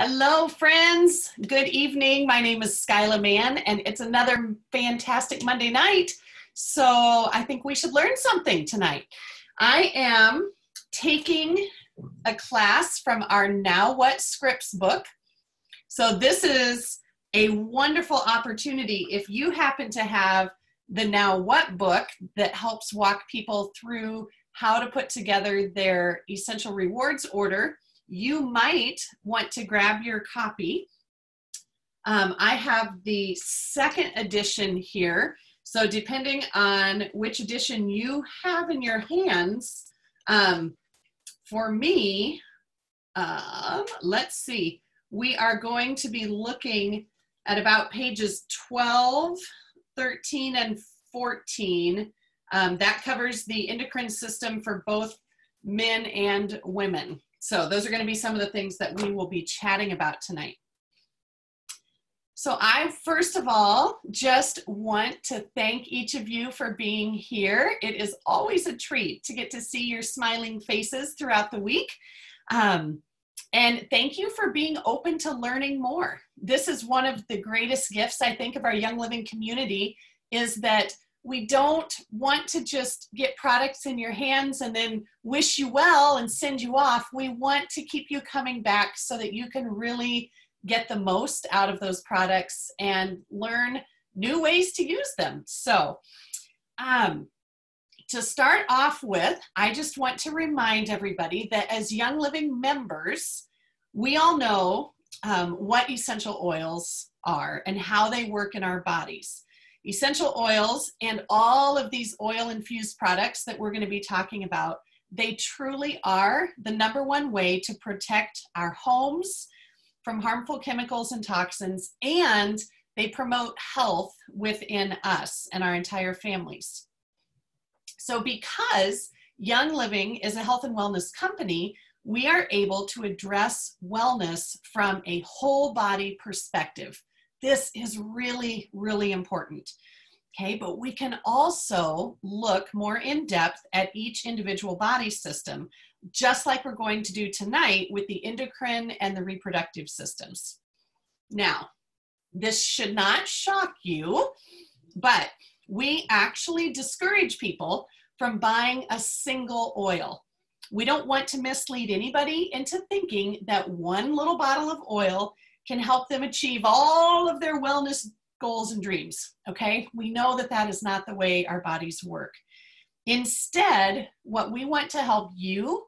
Hello, friends. Good evening. My name is Skyla Mann, and it's another fantastic Monday night. So I think we should learn something tonight. I am taking a class from our Now What Scripts book. So this is a wonderful opportunity if you happen to have the Now What book that helps walk people through how to put together their essential rewards order you might want to grab your copy. Um, I have the second edition here. So depending on which edition you have in your hands, um, for me, um, let's see, we are going to be looking at about pages 12, 13, and 14. Um, that covers the endocrine system for both men and women. So those are going to be some of the things that we will be chatting about tonight. So I first of all just want to thank each of you for being here. It is always a treat to get to see your smiling faces throughout the week. Um, and thank you for being open to learning more. This is one of the greatest gifts I think of our Young Living community is that we don't want to just get products in your hands and then wish you well and send you off. We want to keep you coming back so that you can really get the most out of those products and learn new ways to use them. So, um, to start off with, I just want to remind everybody that as Young Living members, we all know um, what essential oils are and how they work in our bodies essential oils and all of these oil infused products that we're going to be talking about, they truly are the number one way to protect our homes from harmful chemicals and toxins, and they promote health within us and our entire families. So, because Young Living is a health and wellness company, we are able to address wellness from a whole body perspective. This is really, really important. Okay, but we can also look more in depth at each individual body system, just like we're going to do tonight with the endocrine and the reproductive systems. Now, this should not shock you, but we actually discourage people from buying a single oil. We don't want to mislead anybody into thinking that one little bottle of oil can help them achieve all of their wellness goals and dreams. Okay, we know that that is not the way our bodies work. Instead, what we want to help you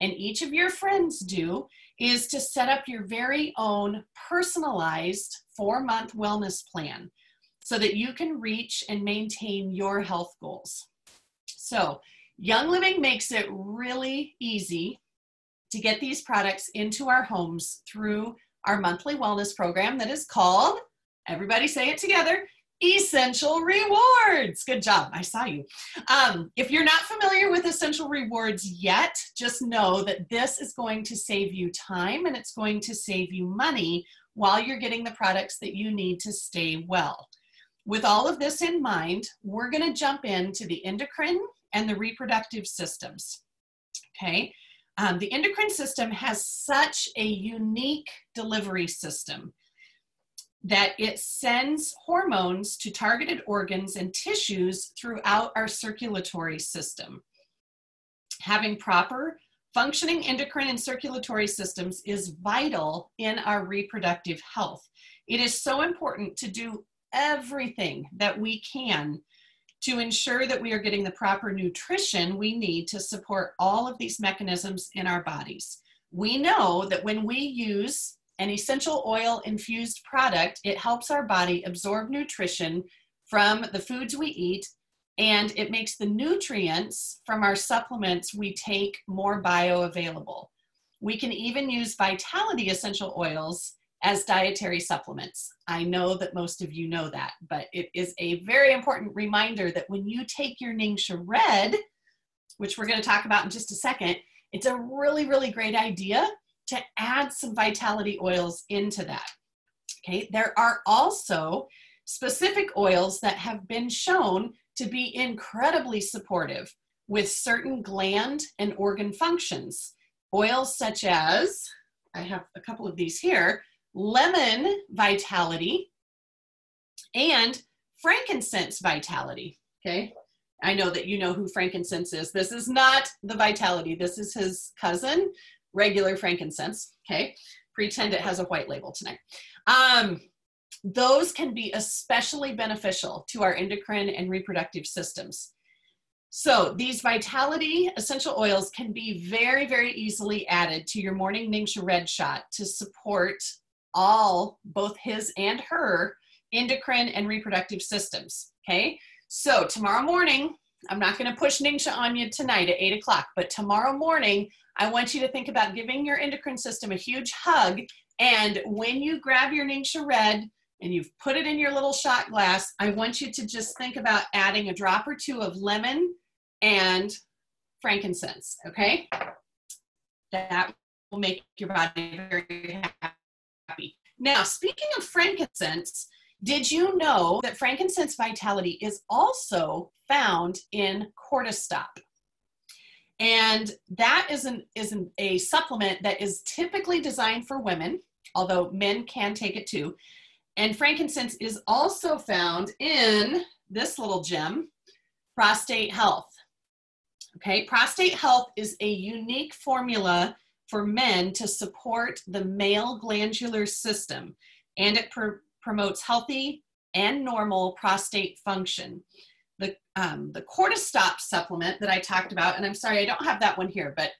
and each of your friends do is to set up your very own personalized four month wellness plan so that you can reach and maintain your health goals. So, Young Living makes it really easy to get these products into our homes through our monthly wellness program that is called, everybody say it together, Essential Rewards. Good job. I saw you. Um, if you're not familiar with Essential Rewards yet, just know that this is going to save you time and it's going to save you money while you're getting the products that you need to stay well. With all of this in mind, we're going to jump into the endocrine and the reproductive systems. Okay, um, the endocrine system has such a unique delivery system that it sends hormones to targeted organs and tissues throughout our circulatory system. Having proper functioning endocrine and circulatory systems is vital in our reproductive health. It is so important to do everything that we can to ensure that we are getting the proper nutrition we need to support all of these mechanisms in our bodies. We know that when we use an essential oil infused product, it helps our body absorb nutrition from the foods we eat and it makes the nutrients from our supplements we take more bioavailable. We can even use vitality essential oils as dietary supplements. I know that most of you know that, but it is a very important reminder that when you take your Ningxia Red, which we're going to talk about in just a second, it's a really, really great idea to add some vitality oils into that. Okay, there are also specific oils that have been shown to be incredibly supportive with certain gland and organ functions. Oils such as I have a couple of these here lemon vitality and frankincense vitality. Okay. I know that you know who frankincense is. This is not the vitality, this is his cousin, regular frankincense. Okay. Pretend it has a white label tonight. Um, those can be especially beneficial to our endocrine and reproductive systems. So these vitality essential oils can be very, very easily added to your morning Ningxia Red shot to support all, both his and her, endocrine and reproductive systems. Okay, so tomorrow morning, I'm not going to push Ningxia on you tonight at 8 o'clock, but tomorrow morning, I want you to think about giving your endocrine system a huge hug. And when you grab your Ningxia Red and you've put it in your little shot glass, I want you to just think about adding a drop or two of lemon and frankincense, okay? That will make your body very happy. Now, speaking of frankincense, did you know that frankincense vitality is also found in CortiStop? And that is, an, is an, a supplement that is typically designed for women, although men can take it too. And frankincense is also found in this little gem, prostate health. Okay, prostate health is a unique formula for men to support the male glandular system, and it pr promotes healthy and normal prostate function. The, um, the CortiStop supplement that I talked about, and I'm sorry, I don't have that one here, but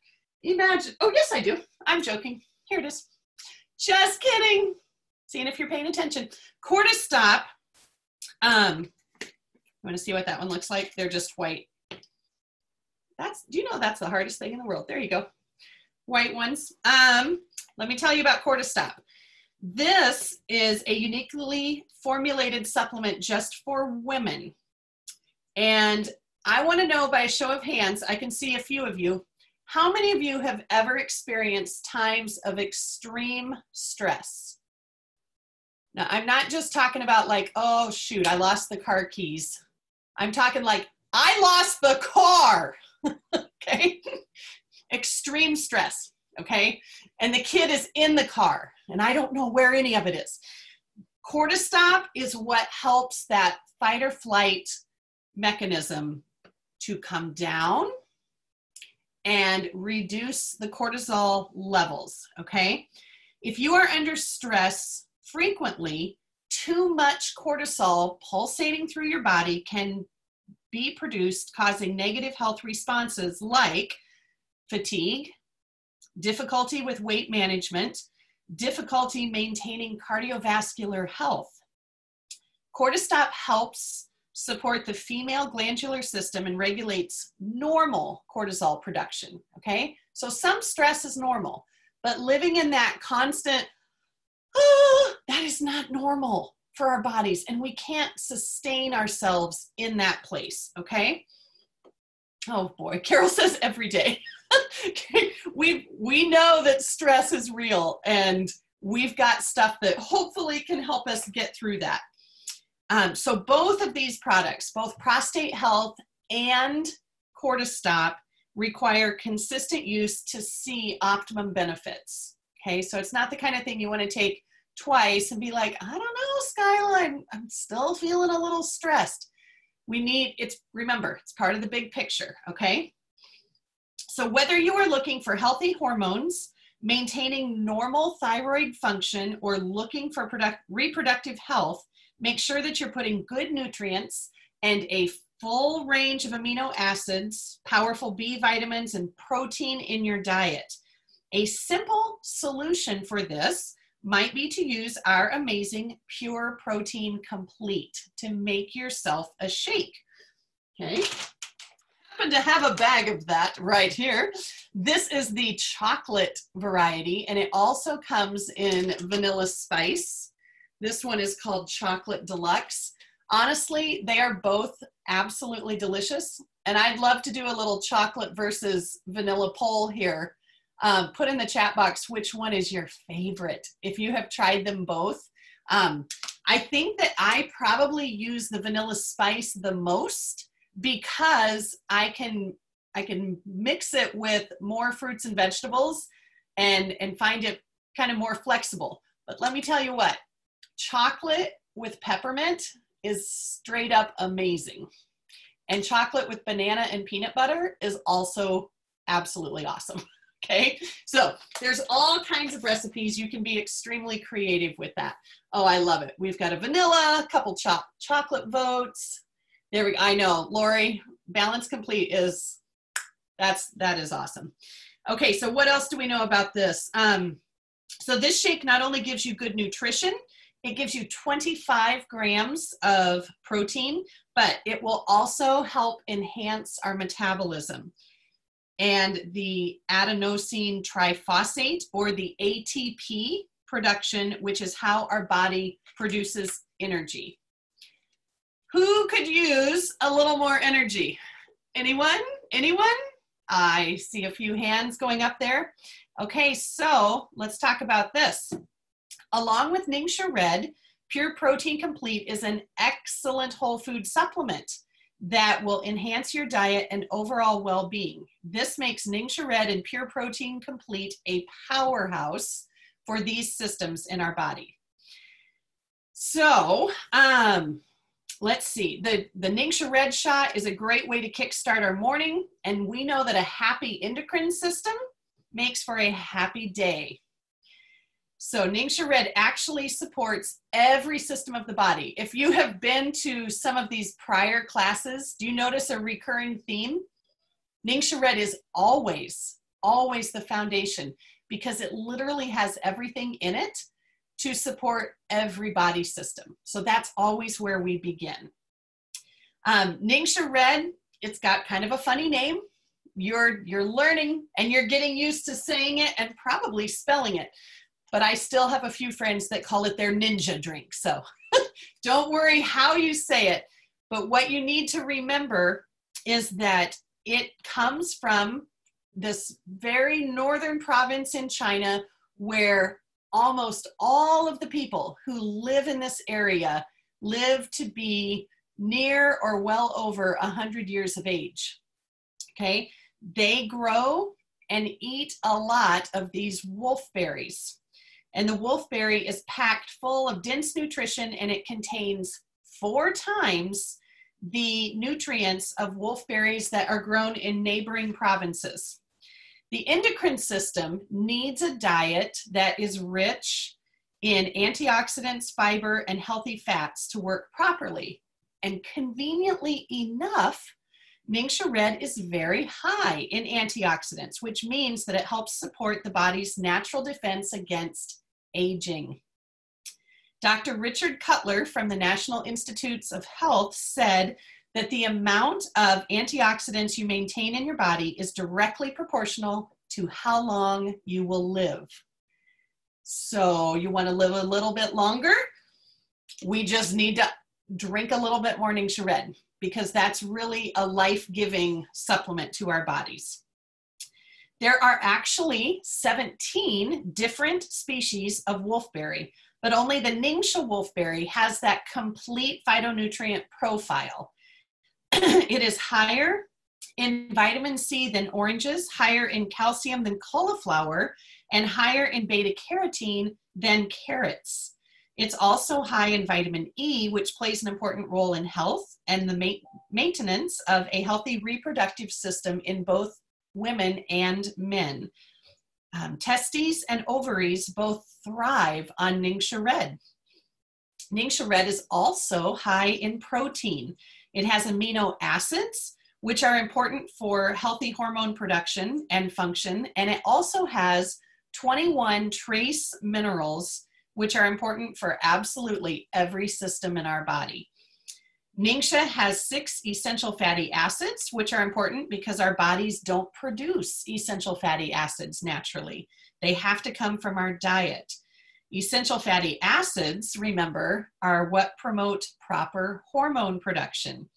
imagine, oh yes, I do. I'm joking. Here it is. Just kidding. Seeing if you're paying attention. CortiStop, um, you want to see what that one looks like? They're just white. That's, do you know that's the hardest thing in the world? There you go. White ones. Um, let me tell you about CortiStop. This is a uniquely formulated supplement just for women. And I want to know by a show of hands, I can see a few of you, how many of you have ever experienced times of extreme stress? Now, I'm not just talking about like, oh, shoot, I lost the car keys. I'm talking like, I lost the car. okay? Extreme stress, okay? And the kid is in the car, and I don't know where any of it is. CortiStop is what helps that fight or flight mechanism to come down and reduce the cortisol levels, okay? If you are under stress frequently, too much cortisol pulsating through your body can be produced, causing negative health responses like fatigue, difficulty with weight management, difficulty maintaining cardiovascular health. CortiStop helps support the female glandular system and regulates normal cortisol production. Okay, so some stress is normal, but living in that constant, oh, that is not normal for our bodies and we can't sustain ourselves in that place okay oh boy. Carol says every day. We we know that stress is real and we've got stuff that hopefully can help us get through that. Um, so both of these products both prostate health and CortiStop require consistent use to see optimum benefits. Okay so it's not the kind of thing you want to take twice and be like, I don't know, Skyla, I'm, I'm still feeling a little stressed. We need, it's, remember, it's part of the big picture, okay? So whether you are looking for healthy hormones, maintaining normal thyroid function, or looking for product, reproductive health, make sure that you're putting good nutrients and a full range of amino acids, powerful B vitamins, and protein in your diet. A simple solution for this might be to use our amazing Pure Protein Complete to make yourself a shake. Okay. Happen to have a bag of that right here. This is the chocolate variety, and it also comes in vanilla spice. This one is called Chocolate Deluxe. Honestly, they are both absolutely delicious, and I'd love to do a little chocolate versus vanilla poll here um, put in the chat box which one is your favorite if you have tried them both. Um, I think that I probably use the vanilla spice the most because I can I can mix it with more fruits and vegetables and and find it kind of more flexible. But let me tell you what, chocolate with peppermint is straight up amazing. And chocolate with banana and peanut butter is also absolutely awesome. Okay, so there's all kinds of recipes. You can be extremely creative with that. Oh, I love it. We've got a vanilla, a couple cho chocolate votes. There we I know, Lori, Balance Complete is, that's, that is awesome. Okay, so what else do we know about this? Um, so this shake not only gives you good nutrition, it gives you 25 grams of protein, but it will also help enhance our metabolism. And the adenosine triphosphate or the ATP production, which is how our body produces energy. Who could use a little more energy? Anyone? Anyone? I see a few hands going up there. Okay, so let's talk about this. Along with Ningxia Red, Pure Protein Complete is an excellent whole food supplement that will enhance your diet and overall well-being. This makes Ningxia Red and Pure Protein Complete a powerhouse for these systems in our body. So, um, let's see. The, the Ningxia Red shot is a great way to kickstart our morning, and we know that a happy endocrine system makes for a happy day. So Ningxia Red actually supports every system of the body. If you have been to some of these prior classes, do you notice a recurring theme? Ningxia Red is always, always the foundation because it literally has everything in it to support every body system. So that's always where we begin. Um, Ningxia Red, it's got kind of a funny name. You're, you're learning and you're getting used to saying it and probably spelling it but I still have a few friends that call it their ninja drink. So don't worry how you say it. But what you need to remember is that it comes from this very northern province in China where almost all of the people who live in this area live to be near or well over 100 years of age. Okay, they grow and eat a lot of these wolfberries. And the wolfberry is packed full of dense nutrition and it contains four times the nutrients of wolfberries that are grown in neighboring provinces. The endocrine system needs a diet that is rich in antioxidants, fiber, and healthy fats to work properly. And conveniently enough, Ningxia Red is very high in antioxidants, which means that it helps support the body's natural defense against aging. Dr. Richard Cutler from the National Institutes of Health said that the amount of antioxidants you maintain in your body is directly proportional to how long you will live. So you want to live a little bit longer? We just need to drink a little bit more Ningxia Red because that's really a life-giving supplement to our bodies. There are actually 17 different species of wolfberry, but only the Ningxia wolfberry has that complete phytonutrient profile. it is higher in vitamin C than oranges, higher in calcium than cauliflower, and higher in beta carotene than carrots. It's also high in vitamin E, which plays an important role in health and the ma maintenance of a healthy reproductive system in both women and men. Um, testes and ovaries both thrive on Ningxia Red. Ningxia Red is also high in protein. It has amino acids, which are important for healthy hormone production and function, and it also has 21 trace minerals, which are important for absolutely every system in our body. Ningxia has six essential fatty acids, which are important because our bodies don't produce essential fatty acids naturally. They have to come from our diet. Essential fatty acids, remember, are what promote proper hormone production,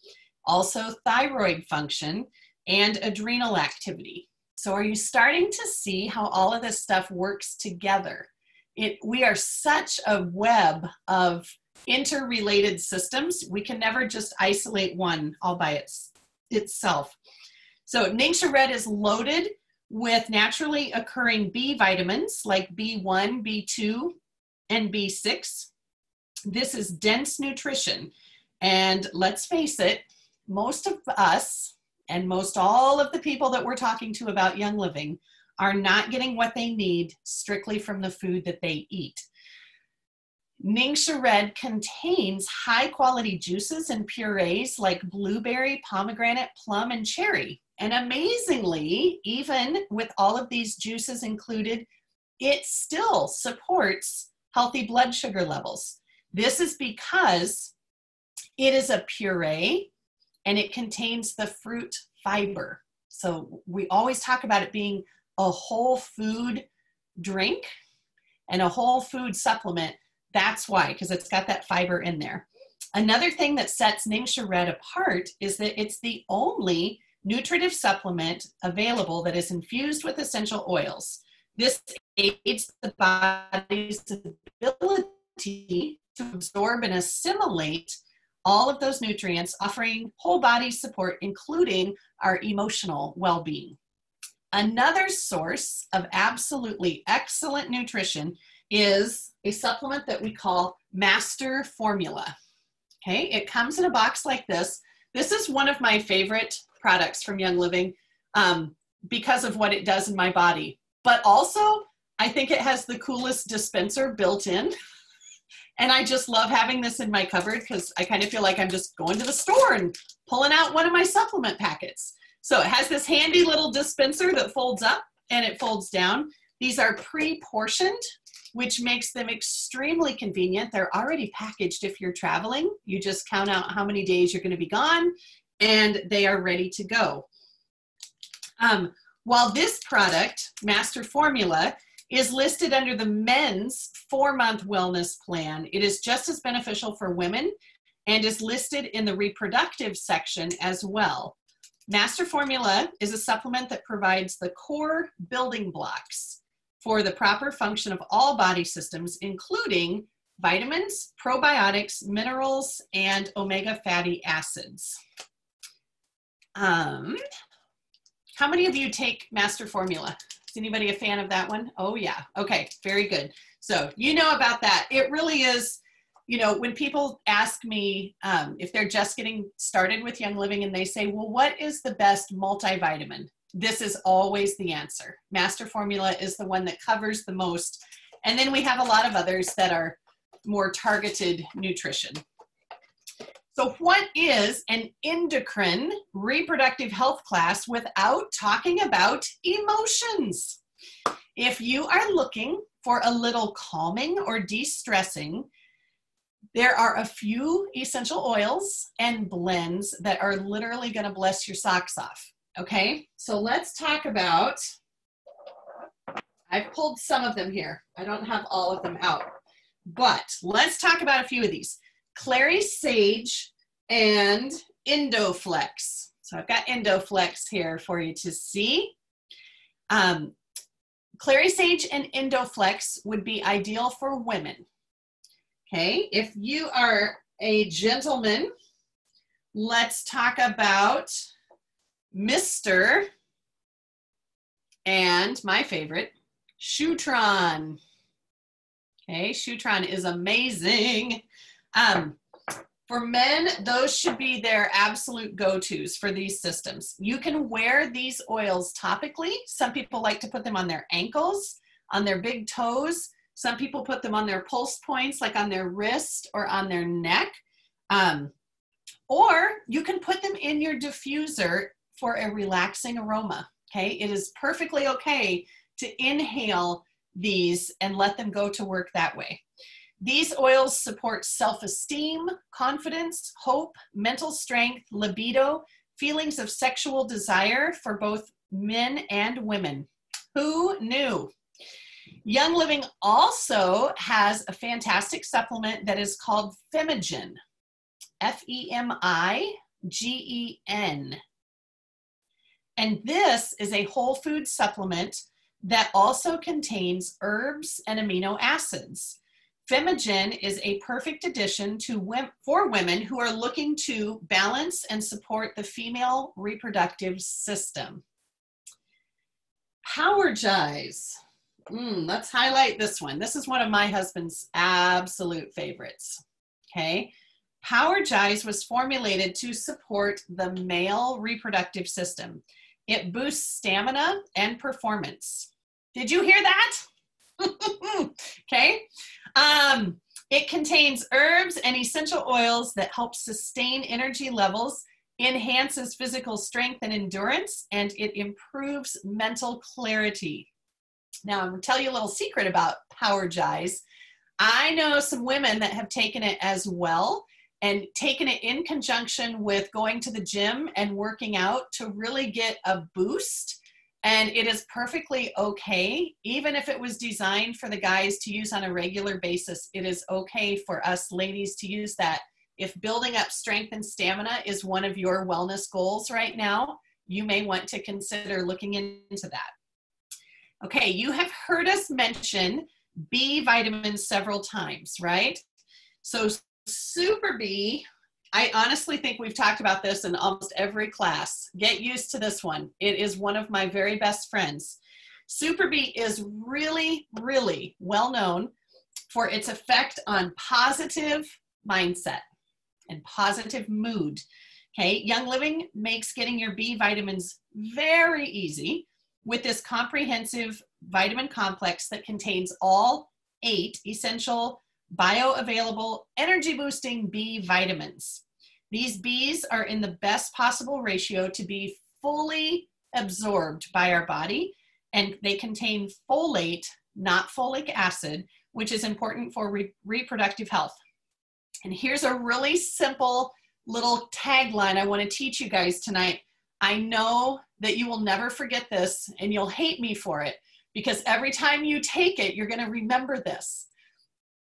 also thyroid function and adrenal activity. So are you starting to see how all of this stuff works together? It, we are such a web of interrelated systems. We can never just isolate one all by its, itself. So Ningxia Red is loaded with naturally occurring B vitamins like B1, B2, and B6. This is dense nutrition. And let's face it, most of us and most all of the people that we're talking to about Young Living are not getting what they need strictly from the food that they eat. Ningxia Red contains high quality juices and purees like blueberry, pomegranate, plum, and cherry. And amazingly, even with all of these juices included, it still supports healthy blood sugar levels. This is because it is a puree and it contains the fruit fiber. So we always talk about it being a whole food drink and a whole food supplement. That's why, because it's got that fiber in there. Another thing that sets Ningxia Red apart is that it's the only nutritive supplement available that is infused with essential oils. This aids the body's ability to absorb and assimilate all of those nutrients, offering whole body support, including our emotional well being. Another source of absolutely excellent nutrition is a supplement that we call Master Formula. Okay, it comes in a box like this. This is one of my favorite products from Young Living um, because of what it does in my body. But also, I think it has the coolest dispenser built in. And I just love having this in my cupboard because I kind of feel like I'm just going to the store and pulling out one of my supplement packets. So it has this handy little dispenser that folds up and it folds down. These are pre-portioned, which makes them extremely convenient. They're already packaged if you're traveling. You just count out how many days you're going to be gone and they are ready to go. Um, while this product, Master Formula, is listed under the men's four month wellness plan. It is just as beneficial for women and is listed in the reproductive section as well. Master Formula is a supplement that provides the core building blocks for the proper function of all body systems, including vitamins, probiotics, minerals, and omega fatty acids. Um, how many of you take Master Formula? Is anybody a fan of that one? Oh yeah. Okay, very good. So you know about that. It really is, you know, when people ask me um, if they're just getting started with Young Living and they say, well, what is the best multivitamin? This is always the answer. Master Formula is the one that covers the most. And then we have a lot of others that are more targeted nutrition. So, what is an endocrine reproductive health class without talking about emotions? If you are looking for a little calming or de stressing, there are a few essential oils and blends that are literally going to bless your socks off. Okay, so let's talk about. I've pulled some of them here. I don't have all of them out, but let's talk about a few of these. Clary Sage and Endoflex. So I've got Endoflex here for you to see. Um, Clary Sage and Endoflex would be ideal for women. Okay, if you are a gentleman, let's talk about Mr. and my favorite, Shutran. Okay, Shutran is amazing. Um, for men, those should be their absolute go tos for these systems. You can wear these oils topically. Some people like to put them on their ankles, on their big toes. Some people put them on their pulse points, like on their wrist or on their neck. Um, or you can put them in your diffuser for a relaxing aroma. Okay, it is perfectly okay to inhale these and let them go to work that way. These oils support self esteem, confidence, hope, mental strength, libido, feelings of sexual desire for both men and women. Who knew? Young Living also has a fantastic supplement that is called Femigen, F E M I G E N. And this is a whole food supplement that also contains herbs and amino acids. Femigen is a perfect addition to for women who are looking to balance and support the female reproductive system. Powergize. Mm, let's highlight this one. This is one of my husband's absolute favorites. Okay. Powergize was formulated to support the male reproductive system. It boosts stamina and performance. Did you hear that? okay. Um, it contains herbs and essential oils that help sustain energy levels, enhances physical strength and endurance, and it improves mental clarity. Now, I'm going to tell you a little secret about Powergize. I know some women that have taken it as well and taken it in conjunction with going to the gym and working out to really get a boost. And it is perfectly okay, even if it was designed for the guys to use on a regular basis, it is okay for us ladies to use that. If building up strength and stamina is one of your wellness goals right now, you may want to consider looking into that. Okay, you have heard us mention B vitamins several times, right? So Super B, I honestly think we've talked about this in almost every class. Get used to this one. It is one of my very best friends. Super B is really, really well known for its effect on positive mindset and positive mood. Okay, Young Living makes getting your B vitamins very easy with this comprehensive vitamin complex that contains all eight essential bioavailable energy boosting B vitamins. These Bs are in the best possible ratio to be fully absorbed by our body, and they contain folate, not folic acid, which is important for re- reproductive health. And here's a really simple little tagline I want to teach you guys tonight. I know that you will never forget this and you'll hate me for it because every time you take it, you're going to remember this.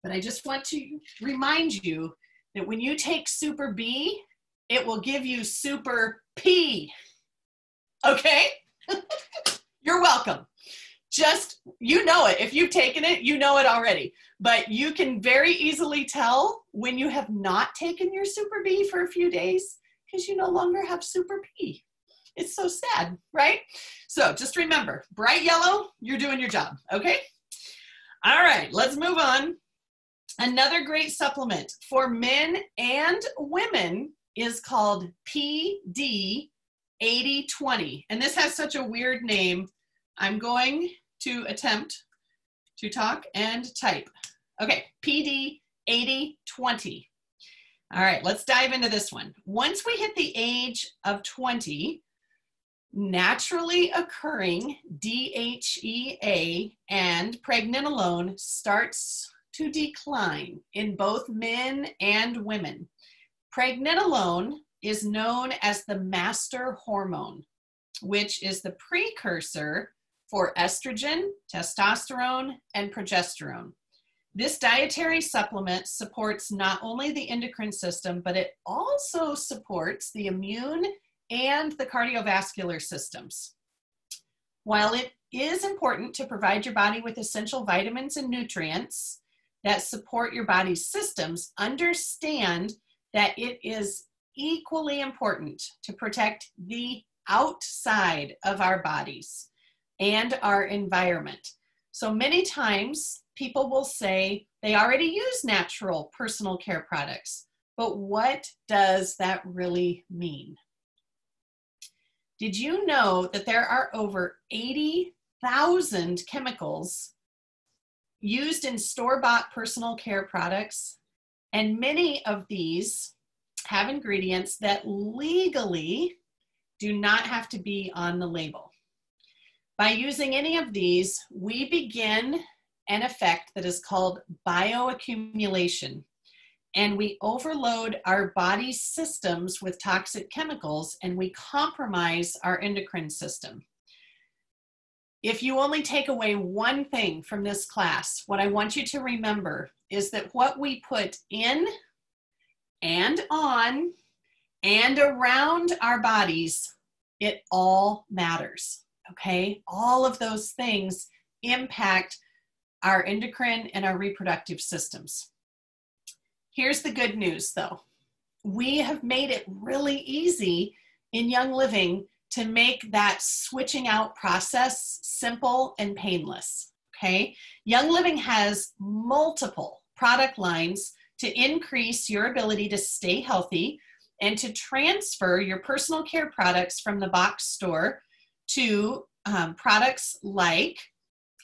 But I just want to remind you that when you take Super B, it will give you Super P. Okay? You're welcome. Just, you know it. If you've taken it, you know it already. But you can very easily tell when you have not taken your Super B for a few days because you no longer have Super P. It's so sad, right? So just remember bright yellow, you're doing your job, okay? All right, let's move on Another great supplement for men and women is called PD 8020. And this has such a weird name. I'm going to attempt to talk and type. Okay, PD 8020. All right, let's dive into this one. Once we hit the age of 20, naturally occurring DHEA and pregnenolone starts to decline in both men and women. Pregnenolone is known as the master hormone, which is the precursor for estrogen, testosterone, and progesterone. This dietary supplement supports not only the endocrine system, but it also supports the immune and the cardiovascular systems. While it is important to provide your body with essential vitamins and nutrients, that support your body's systems understand that it is equally important to protect the outside of our bodies and our environment. So many times people will say they already use natural personal care products, but what does that really mean? Did you know that there are over 80,000 chemicals used in store bought personal care products. And many of these have ingredients that legally do not have to be on the label. By using any of these, we begin an effect that is called bioaccumulation. And we overload our body's systems with toxic chemicals and we compromise our endocrine system. If you only take away one thing from this class, what I want you to remember is that what we put in and on and around our bodies, it all matters. Okay? All of those things impact our endocrine and our reproductive systems. Here's the good news though we have made it really easy in Young Living to make that switching out process simple and painless. Okay. Young Living has multiple product lines to increase your ability to stay healthy and to transfer your personal care products from the box store to um, products like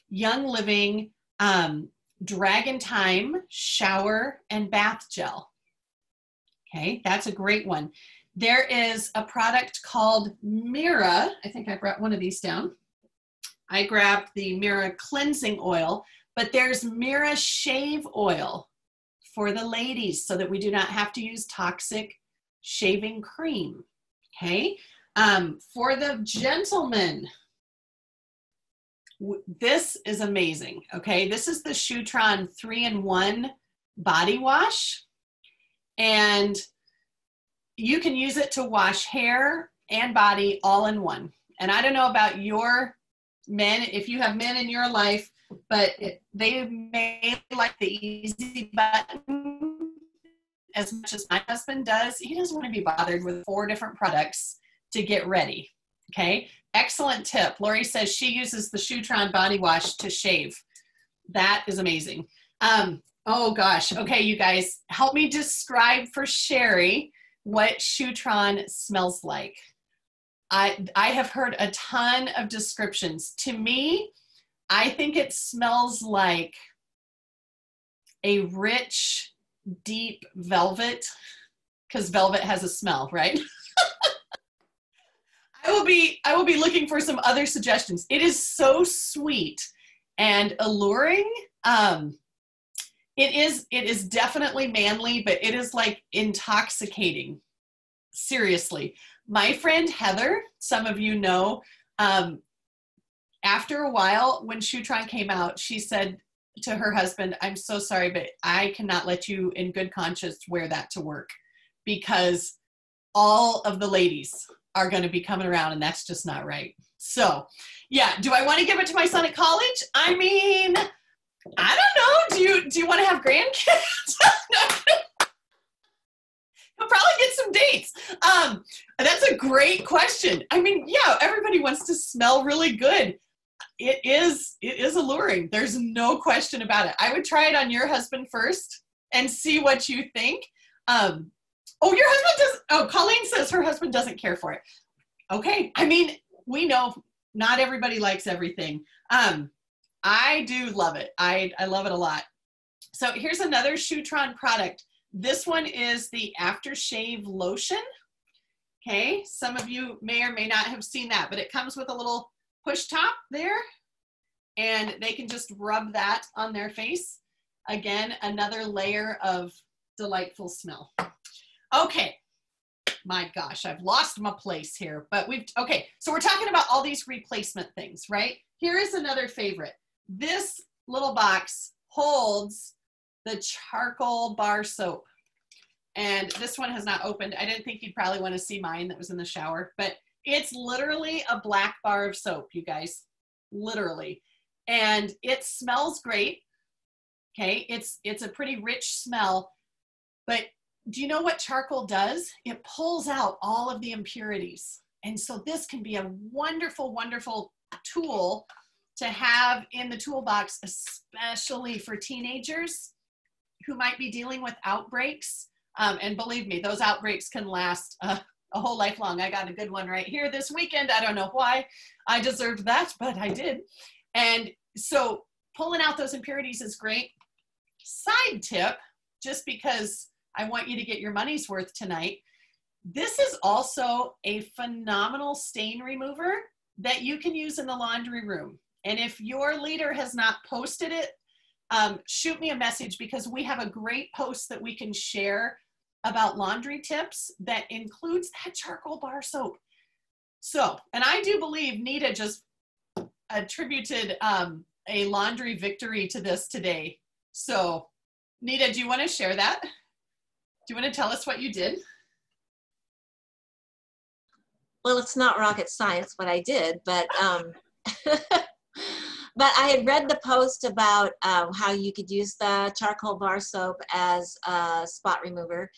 Young Living um, Dragon Time shower and bath gel. Okay, that's a great one. There is a product called Mirah. I think I brought one of these down. I grabbed the Mirah cleansing oil, but there's Mirah shave oil for the ladies so that we do not have to use toxic shaving cream. Okay, um, for the gentlemen, this is amazing. Okay, this is the Shutran 3 in 1 body wash. And you can use it to wash hair and body all in one. And I don't know about your men, if you have men in your life, but they may like the easy button as much as my husband does. He doesn't want to be bothered with four different products to get ready. Okay, excellent tip. Lori says she uses the Shutran body wash to shave. That is amazing. Um, oh gosh. Okay, you guys, help me describe for Sherry what Shutran smells like. I, I have heard a ton of descriptions. To me, I think it smells like a rich, deep velvet, because velvet has a smell, right? I will be I will be looking for some other suggestions. It is so sweet and alluring. Um, it is it is definitely manly, but it is like intoxicating. Seriously, my friend Heather, some of you know, um, after a while when Shutran came out, she said to her husband, "I'm so sorry, but I cannot let you, in good conscience, wear that to work because." all of the ladies are going to be coming around and that's just not right. So, yeah, do I want to give it to my son at college? I mean, I don't know. Do you do you want to have grandkids? He'll probably get some dates. Um, that's a great question. I mean, yeah, everybody wants to smell really good. It is it is alluring. There's no question about it. I would try it on your husband first and see what you think. Um, Oh, your husband does. Oh, Colleen says her husband doesn't care for it. Okay. I mean, we know not everybody likes everything. Um, I do love it. I, I love it a lot. So here's another Shutran product. This one is the aftershave lotion. Okay, some of you may or may not have seen that, but it comes with a little push top there and they can just rub that on their face. Again, another layer of delightful smell. Okay. My gosh, I've lost my place here. But we've, okay, so we're talking about all these replacement things, right? Here is another favorite. This little box holds the charcoal bar soap. And this one has not opened. I didn't think you'd probably want to see mine that was in the shower, but it's literally a black bar of soap, you guys. Literally. And it smells great. Okay, it's it's a pretty rich smell, but do you know what charcoal does? It pulls out all of the impurities. And so this can be a wonderful, wonderful tool to have in the toolbox, especially for teenagers who might be dealing with outbreaks. Um, and believe me, those outbreaks can last uh, a whole life long. I got a good one right here this weekend. I don't know why I deserved that, but I did. And so pulling out those impurities is great. Side tip, just because I want you to get your money's worth tonight. This is also a phenomenal stain remover that you can use in the laundry room. And if your leader has not posted it, um, shoot me a message because we have a great post that we can share about laundry tips that includes that charcoal bar soap. So, and I do believe Nita just attributed um, a laundry victory to this today. So, Nita, do you want to share that? Do you want to tell us what you did? Well, it's not rocket science what I did, but um, but I had read the post about um, how you could use the charcoal bar soap as a spot remover.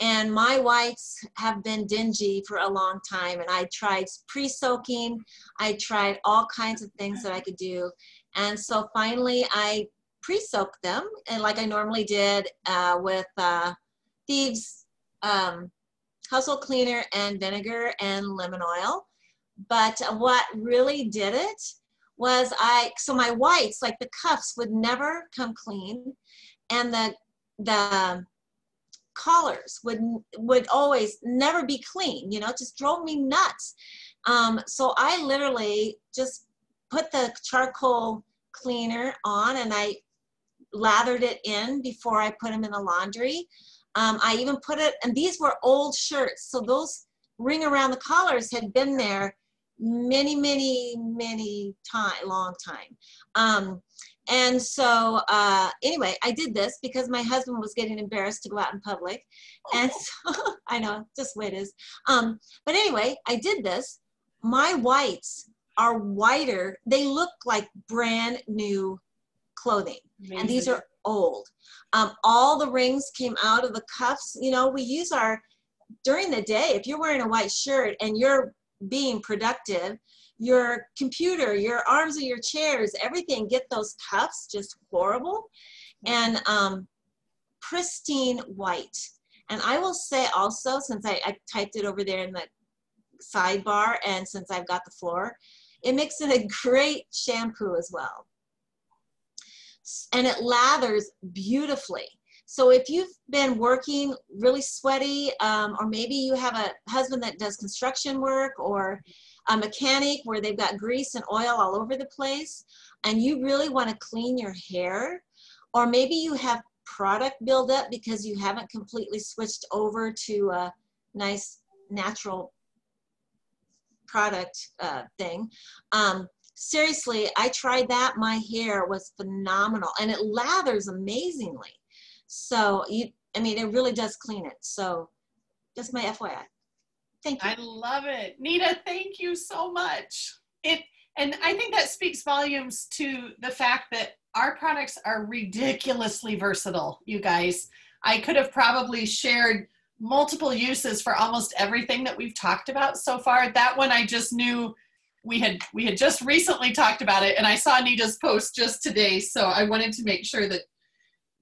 And my whites have been dingy for a long time. And I tried pre-soaking. I tried all kinds of things that I could do. And so finally I pre-soaked them and like I normally did uh, with uh, Thieves um, household cleaner and vinegar and lemon oil. But what really did it was I, so my whites, like the cuffs would never come clean and the, the collars would, would always never be clean, you know, just drove me nuts. Um, so I literally just put the charcoal cleaner on and I lathered it in before I put them in the laundry. Um, I even put it, and these were old shirts, so those ring around the collars had been there many, many, many time, long time. Um, and so uh, anyway, I did this because my husband was getting embarrassed to go out in public. And so, I know, just the way it is. Um, but anyway, I did this. My whites are whiter. They look like brand new clothing. Amazing. And these are old. Um, all the rings came out of the cuffs. You know, we use our, during the day, if you're wearing a white shirt and you're being productive, your computer, your arms of your chairs, everything get those cuffs just horrible. And um, pristine white. And I will say also, since I, I typed it over there in the sidebar and since I've got the floor, it makes it a great shampoo as well. And it lathers beautifully. So if you've been working really sweaty, um, or maybe you have a husband that does construction work or a mechanic where they've got grease and oil all over the place, and you really want to clean your hair, or maybe you have product buildup because you haven't completely switched over to a nice natural product uh, thing. Um, seriously, I tried that. My hair was phenomenal and it lathers amazingly. So you, I mean, it really does clean it. So just my FYI. Thank you. I love it. Nita, thank you so much. It, and I think that speaks volumes to the fact that our products are ridiculously versatile, you guys. I could have probably shared multiple uses for almost everything that we've talked about so far. That one I just knew we had we had just recently talked about it and I saw Nita's post just today, so I wanted to make sure that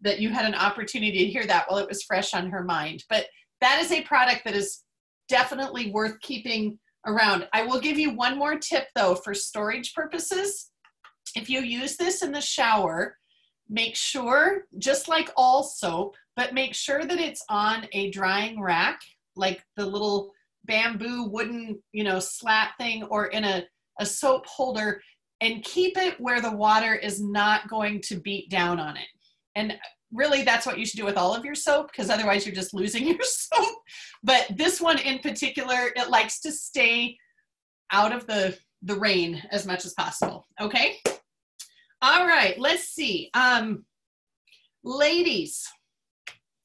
that you had an opportunity to hear that while it was fresh on her mind. But that is a product that is definitely worth keeping around. I will give you one more tip though for storage purposes. If you use this in the shower, make sure, just like all soap, but make sure that it's on a drying rack, like the little bamboo wooden, you know, slat thing or in a, a soap holder and keep it where the water is not going to beat down on it. And really that's what you should do with all of your soap because otherwise you're just losing your soap. But this one in particular, it likes to stay out of the, the rain as much as possible. Okay. All right, let's see. Um, ladies,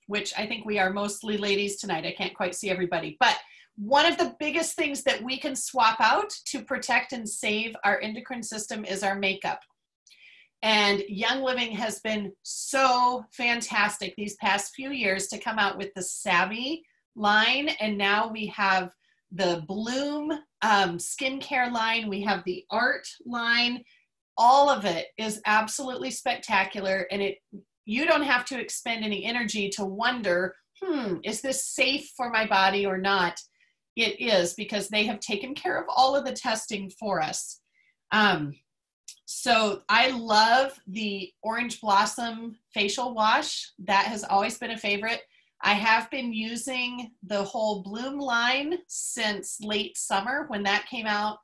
which I think we are mostly ladies tonight. I can't quite see everybody, but one of the biggest things that we can swap out to protect and save our endocrine system is our makeup. And Young Living has been so fantastic these past few years to come out with the Savvy line. And now we have the Bloom um, skincare line, we have the Art line. All of it is absolutely spectacular. And it you don't have to expend any energy to wonder, hmm, is this safe for my body or not? It is because they have taken care of all of the testing for us. Um, so I love the Orange Blossom facial wash. That has always been a favorite. I have been using the whole Bloom line since late summer when that came out,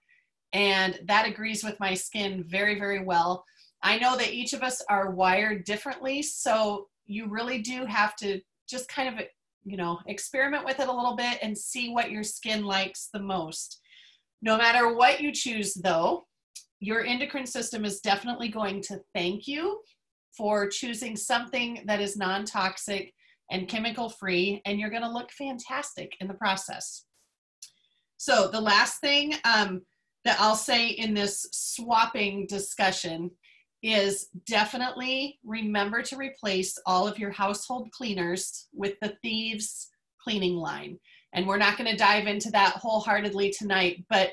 and that agrees with my skin very, very well. I know that each of us are wired differently, so you really do have to just kind of, you know, experiment with it a little bit and see what your skin likes the most. No matter what you choose, though, your endocrine system is definitely going to thank you for choosing something that is non toxic and chemical free, and you're going to look fantastic in the process. So, the last thing um, that I'll say in this swapping discussion is definitely remember to replace all of your household cleaners with the Thieves cleaning line. And we're not going to dive into that wholeheartedly tonight, but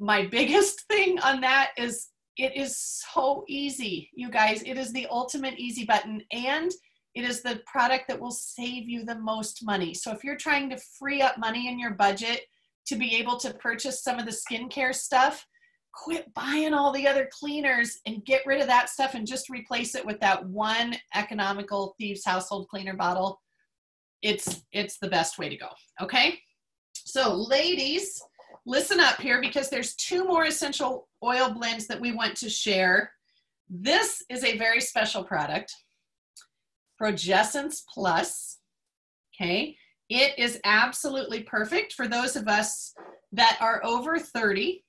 my biggest thing on that is it is so easy, you guys. It is the ultimate easy button and it is the product that will save you the most money. So if you're trying to free up money in your budget to be able to purchase some of the skincare stuff, quit buying all the other cleaners and get rid of that stuff and just replace it with that one economical thieves household cleaner bottle it's it's the best way to go okay so ladies listen up here because there's two more essential oil blends that we want to share. This is a very special product progessence plus okay? It is absolutely perfect for those of us that are over 30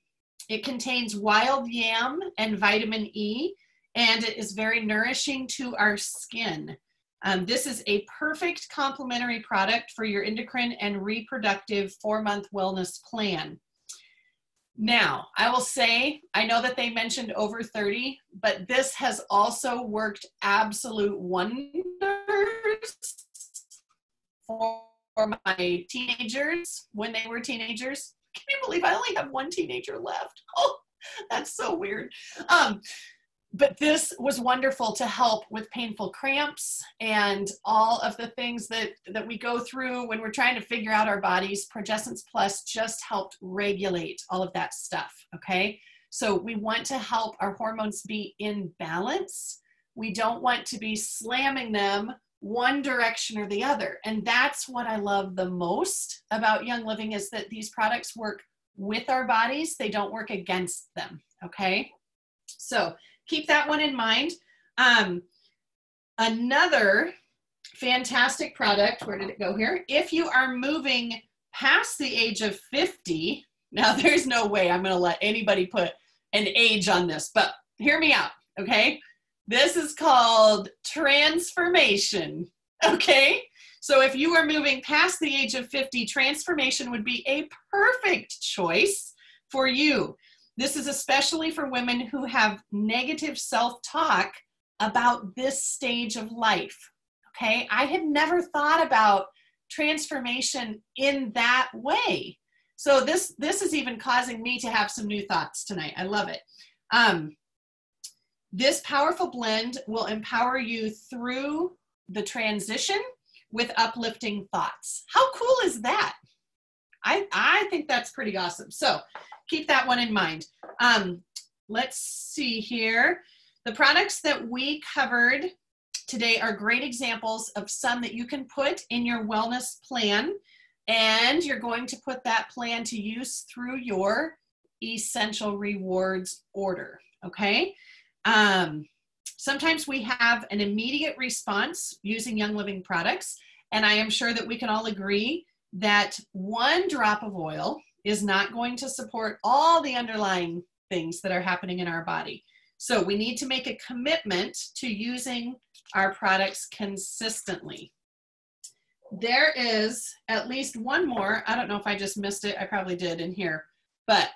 it contains wild yam and vitamin E, and it is very nourishing to our skin. Um, this is a perfect complementary product for your endocrine and reproductive four month wellness plan. Now, I will say, I know that they mentioned over 30, but this has also worked absolute wonders for my teenagers when they were teenagers can you believe I only have one teenager left? Oh, that's so weird. Um, but this was wonderful to help with painful cramps and all of the things that that we go through when we're trying to figure out our bodies progessence plus just helped regulate all of that stuff okay so we want to help our hormones be in balance we don't want to be slamming them one direction or the other. And that's what I love the most about Young Living is that these products work with our bodies, they don't work against them. Okay. So keep that one in mind. Um, another fantastic product, where did it go here? If you are moving past the age of 50, now there's no way I'm going to let anybody put an age on this, but hear me out. Okay. This is called transformation. Okay? So if you are moving past the age of 50, transformation would be a perfect choice for you. This is especially for women who have negative self talk about this stage of life. Okay? I had never thought about transformation in that way. So this this is even causing me to have some new thoughts tonight. I love it. Um, this powerful blend will empower you through the transition with uplifting thoughts. How cool is that? I, I think that's pretty awesome. So keep that one in mind. Um, let's see here. The products that we covered today are great examples of some that you can put in your wellness plan. And you're going to put that plan to use through your essential rewards order. Okay. Um, sometimes we have an immediate response using Young Living products, and I am sure that we can all agree that one drop of oil is not going to support all the underlying things that are happening in our body. So we need to make a commitment to using our products consistently. There is at least one more. I don't know if I just missed it. I probably did in here. But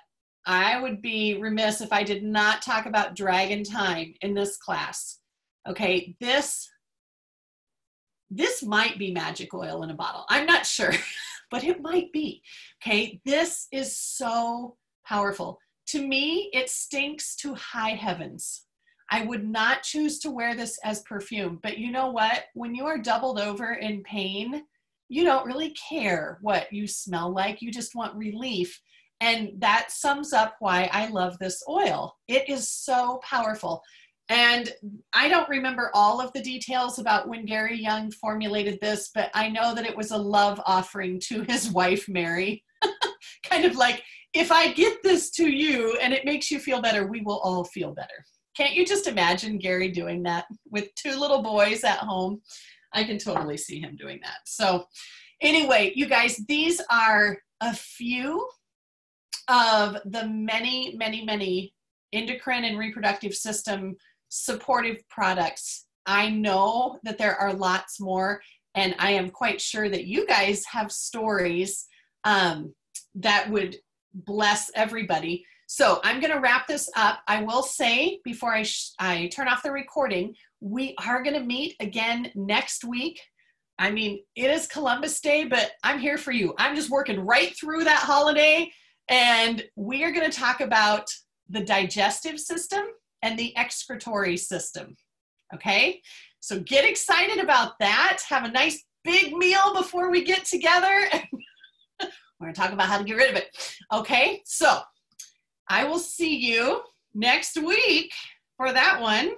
I would be remiss if I did not talk about Dragon Time in this class. Okay, this this might be magic oil in a bottle. I'm not sure, but it might be. Okay, this is so powerful. To me, it stinks to high heavens. I would not choose to wear this as perfume, but you know what? When you are doubled over in pain, you don't really care what you smell like. You just want relief. And that sums up why I love this oil. It is so powerful. And I don't remember all of the details about when Gary Young formulated this, but I know that it was a love offering to his wife, Mary. kind of like, if I get this to you and it makes you feel better, we will all feel better. Can't you just imagine Gary doing that with two little boys at home? I can totally see him doing that. So, anyway, you guys, these are a few of the many, many, many endocrine and reproductive system supportive products. I know that there are lots more, and I am quite sure that you guys have stories um, that would bless everybody. So I'm going to wrap this up. I will say before I, I turn off the recording, we are going to meet again next week. I mean, it is Columbus Day, but I'm here for you. I'm just working right through that holiday, and we are going to talk about the digestive system and the excretory system. Okay? So get excited about that. Have a nice big meal before we get together. We're to talk about how to get rid of it. Okay? So I will see you next week for that one.